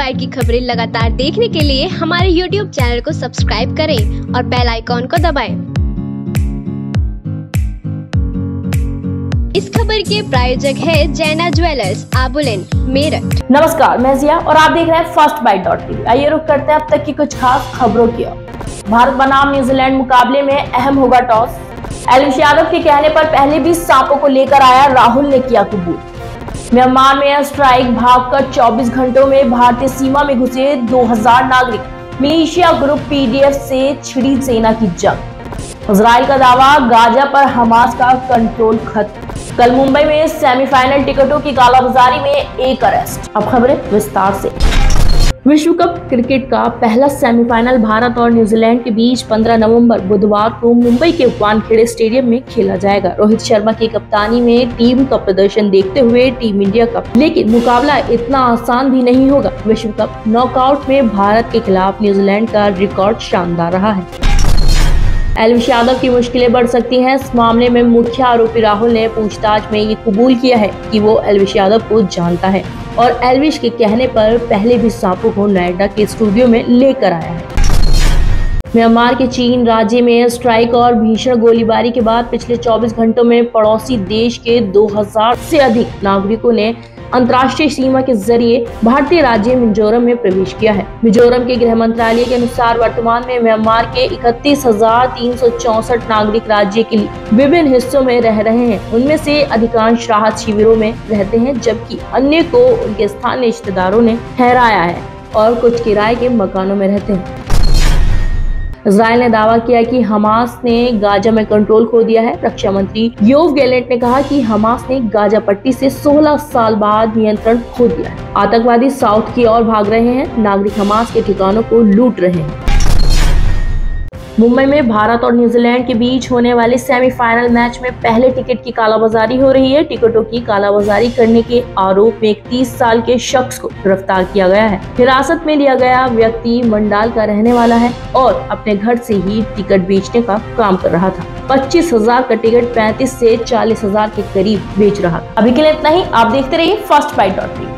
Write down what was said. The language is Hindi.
बाइट की खबरें लगातार देखने के लिए हमारे यूट्यूब चैनल को सब्सक्राइब करें और बेल आइकॉन को दबाएँ। इस खबर के प्रायोजक है जैना ज्वेलर्स आबुलेन मेरठ। नमस्कार, मैं जिया और आप देख रहे हैं फ़र्स्ट बाइट डॉट टीवी आइए रुक करते हैं अब तक की कुछ खास खबरों की भारत बनाम न्यूजीलैंड मुकाबले में अहम होगा टॉस। एलिश यादव के कहने पर पहले भी सांपों को लेकर आया राहुल ने किया कबूल। म्यांमार में स्ट्राइक भागकर 24 घंटों में भारतीय सीमा में घुसे 2000 नागरिक। मिलिशिया ग्रुप पीडीएफ से छिड़ी सेना की जंग। इसराइल का दावा, गाजा पर हमास का कंट्रोल खत्म। कल मुंबई में सेमीफाइनल टिकटों की कालाबाजारी में एक अरेस्ट अब खबरें विस्तार से। विश्व कप क्रिकेट का पहला सेमीफाइनल भारत और न्यूजीलैंड के बीच 15 नवंबर बुधवार को मुंबई के वानखेड़े स्टेडियम में खेला जाएगा। रोहित शर्मा की कप्तानी में टीम का प्रदर्शन देखते हुए टीम इंडिया का लेकिन मुकाबला इतना आसान भी नहीं होगा। विश्व कप नॉकआउट में भारत के खिलाफ न्यूजीलैंड का रिकॉर्ड शानदार रहा है। एलविश यादव की मुश्किलें बढ़ सकती हैं। इस मामले में मुख्य आरोपी राहुल ने पूछताछ में ये कबूल किया है कि वो एलविश यादव को जानता है और एलविश के कहने पर पहले भी सांपों को नोएडा के स्टूडियो में लेकर आया है। म्यांमार के चीन राज्य में स्ट्राइक और भीषण गोलीबारी के बाद पिछले 24 घंटों में पड़ोसी देश के 2000 से अधिक नागरिकों ने अंतर्राष्ट्रीय सीमा के ज़रिए भारतीय राज्य मिजोरम में प्रवेश किया है। मिजोरम के गृह मंत्रालय के अनुसार वर्तमान में म्यांमार के इकतीस नागरिक राज्य के विभिन्न हिस्सों में रह रहे हैं। उनमें से अधिकांश राहत शिविरों में रहते हैं, जबकि अन्य को उनके स्थानीय रिश्तेदारों ने ठहराया है और कुछ किराए के मकानों में रहते हैं। इसराइल ने दावा किया कि हमास ने गाजा में कंट्रोल खो दिया है। रक्षा मंत्री योव गैलेट ने कहा कि हमास ने गाजा पट्टी से 16 साल बाद नियंत्रण खो दिया है। आतंकवादी साउथ की ओर भाग रहे हैं। नागरिक हमास के ठिकानों को लूट रहे हैं। मुंबई में भारत और न्यूजीलैंड के बीच होने वाले सेमीफाइनल मैच में पहले टिकट की कालाबाजारी हो रही है। टिकटों की कालाबाजारी करने के आरोप में एक तीस साल के शख्स को गिरफ़्तार किया गया है। हिरासत में लिया गया व्यक्ति मंडाल का रहने वाला है और अपने घर से ही टिकट बेचने का काम कर रहा था। पच्चीस हज़ार का टिकट पैंतीस से चालीस हज़ार के करीब बेच रहा था। अभी के लिए इतना ही। आप देखते रहिए फ़र्स्ट बाइट डॉट